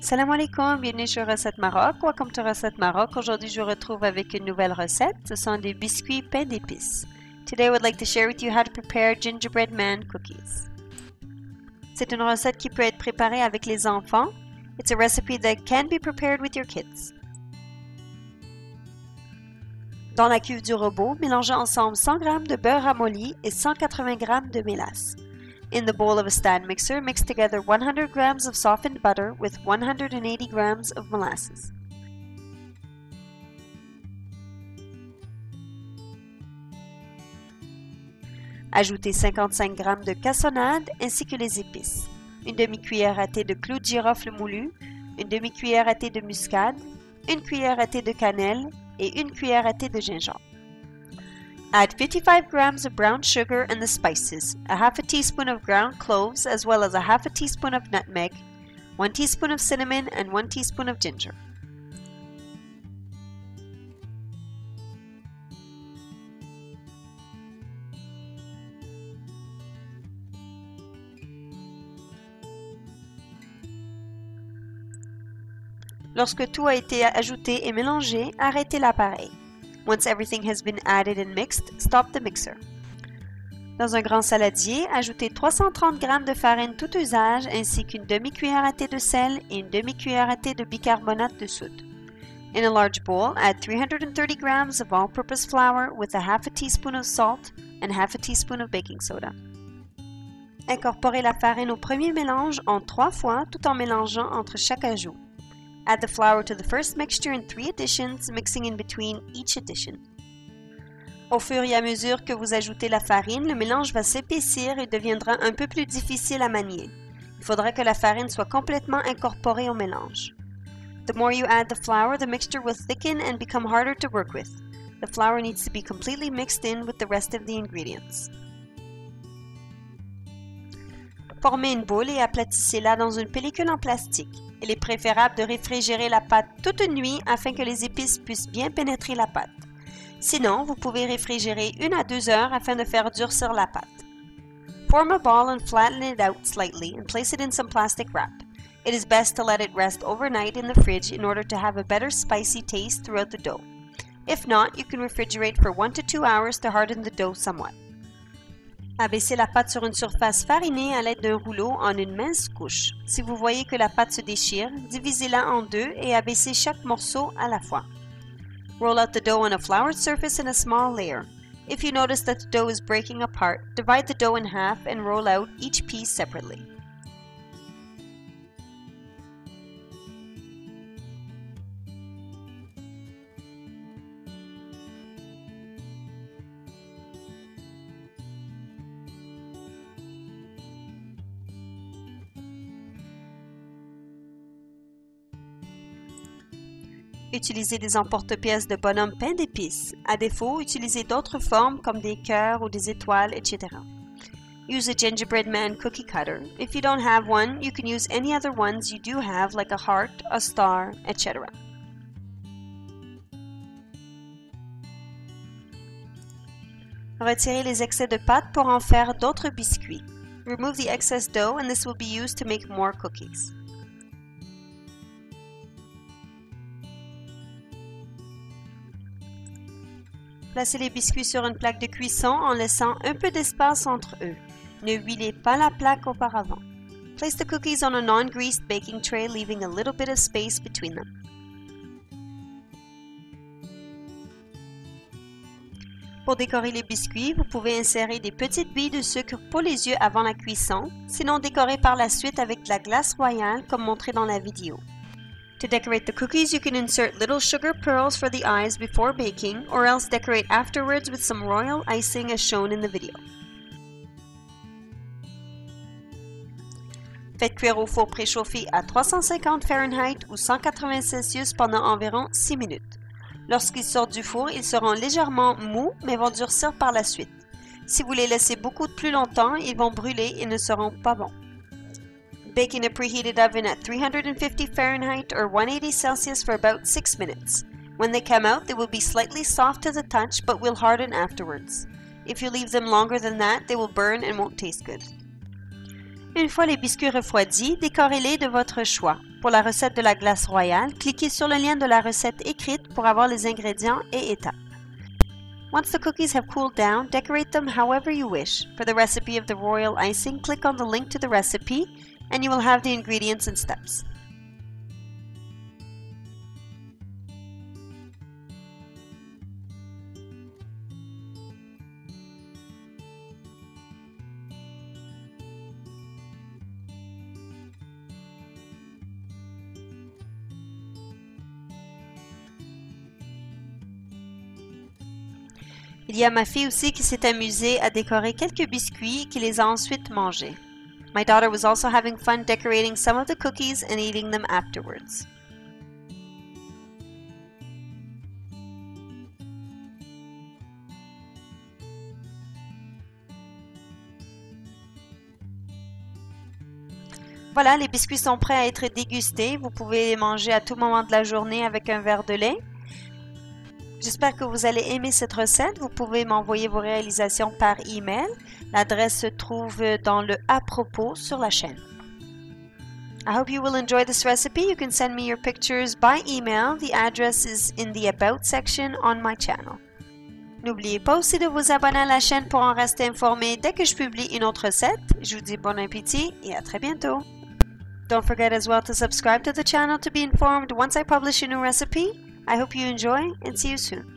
Salam alaikum, bienvenue sur Recette Maroc. Welcome to Recette Maroc. Aujourd'hui, je vous retrouve avec une nouvelle recette. Ce sont des biscuits pain d'épices. Today, I would like to share with you how to prepare gingerbread man cookies. C'est une recette qui peut être préparée avec les enfants. It's a recipe that can be prepared with your kids. Dans la cuve du robot, mélangez ensemble 100 g de beurre ramolli et 180 g de mélasse. In the bowl of a stand mixer, mix together 100 grams of softened butter with 180 grams of molasses. Ajoutez 55 g de cassonade ainsi que les épices, une demi-cuillère à thé de clou de girofle moulu, une demi-cuillère à thé de muscade, une cuillère à thé de cannelle et une cuillère à thé de gingembre. Add 55 grams of brown sugar and the spices, a half a teaspoon of ground cloves, as well as a half a teaspoon of nutmeg, 1 teaspoon of cinnamon, and 1 teaspoon of ginger. Lorsque tout a été ajouté et mélangé, arrêtez l'appareil. Once everything has been added and mixed, stop the mixer. Dans un grand saladier, ajoutez 330 g de farine tout usage ainsi qu'une demi-cuillère à thé de sel et une demi-cuillère à thé de bicarbonate de soude. In a large bowl, add 330 g of all-purpose flour with a half a teaspoon of salt and half a teaspoon of baking soda. Incorporez la farine au premier mélange en trois fois tout en mélangeant entre chaque ajout. Add the flour to the first mixture in three additions, mixing in between each addition. Au fur et à mesure que vous ajoutez la farine, le mélange va s'épaissir et deviendra un peu plus difficile à manier. Il faudra que la farine soit complètement incorporée au mélange. The more you add the flour, the mixture will thicken and become harder to work with. The flour needs to be completely mixed in with the rest of the ingredients. Formez une boule et aplatissez-la dans une pellicule en plastique. Il est préférable de réfrigérer la pâte toute une nuit afin que les épices puissent bien pénétrer la pâte. Sinon, vous pouvez réfrigérer une à deux heures afin de faire durcir la pâte. Form a ball and flatten it out slightly and place it in some plastic wrap. It is best to let it rest overnight in the fridge in order to have a better spicy taste throughout the dough. If not, you can refrigerate for 1 to 2 hours to harden the dough somewhat. Abaissez la pâte sur une surface farinée à l'aide d'un rouleau en une mince couche. Si vous voyez que la pâte se déchire, divisez-la en deux et abaissez chaque morceau à la fois. Roll out the dough on a floured surface in a small layer. If you notice that the dough is breaking apart, divide the dough in half and roll out each piece separately. Utilisez des emporte-pièces de bonhomme pain d'épices. À défaut, utilisez d'autres formes comme des cœurs ou des étoiles, etc. Use a gingerbread man cookie cutter. If you don't have one, you can use any other ones you do have like a heart, a star, etc. Retirez les excès de pâte pour en faire d'autres biscuits. Remove the excess dough and this will be used to make more cookies. Placez les biscuits sur une plaque de cuisson en laissant un peu d'espace entre eux. Ne huilez pas la plaque auparavant. Place the cookies on a non-greased baking tray, leaving a little bit of space between them. Pour décorer les biscuits, vous pouvez insérer des petites billes de sucre pour les yeux avant la cuisson, sinon décorer par la suite avec de la glace royale comme montré dans la vidéo. To decorate the cookies, you can insert little sugar pearls for the eyes before baking, or else decorate afterwards with some royal icing as shown in the video. Faites cuire au four préchauffé à 350 Fahrenheit ou 180 Celsius pendant environ 6 minutes. Lorsqu'ils sortent du four, ils seront légèrement mous, mais vont durcir par la suite. Si vous les laissez beaucoup plus longtemps, ils vont brûler et ne seront pas bons. Bake in a preheated oven at 350 Fahrenheit or 180 Celsius for about 6 minutes. When they come out, they will be slightly soft to the touch but will harden afterwards. If you leave them longer than that, they will burn and won't taste good. Une fois les biscuits refroidis, décorez-les de votre choix. Pour la recette de la glace royale, cliquez sur le lien de la recette écrite pour avoir les ingrédients et étapes. Once the cookies have cooled down, decorate them however you wish. For the recipe of the royal icing, click on the link to the recipe and you will have the ingredients and steps. Il y a ma fille aussi qui s'est amusée à décorer quelques biscuits qui les a ensuite mangés. My daughter was also having fun decorating some of the cookies and eating them afterwards. Voilà, les biscuits sont prêts à être dégustés. Vous pouvez les manger à tout moment de la journée avec un verre de lait. J'espère que vous allez aimer cette recette. Vous pouvez m'envoyer vos réalisations par email. L'adresse se trouve dans le à propos sur la chaîne. I hope you will enjoy this recipe. You can send me your pictures by email. The address is in the About section on my channel. N'oubliez pas aussi de vous abonner à la chaîne pour en rester informé dès que je publie une autre recette. Je vous dis bon appétit et à très bientôt. Don't forget as well to subscribe to the channel to be informed once I publish a new recipe. I hope you enjoy and see you soon.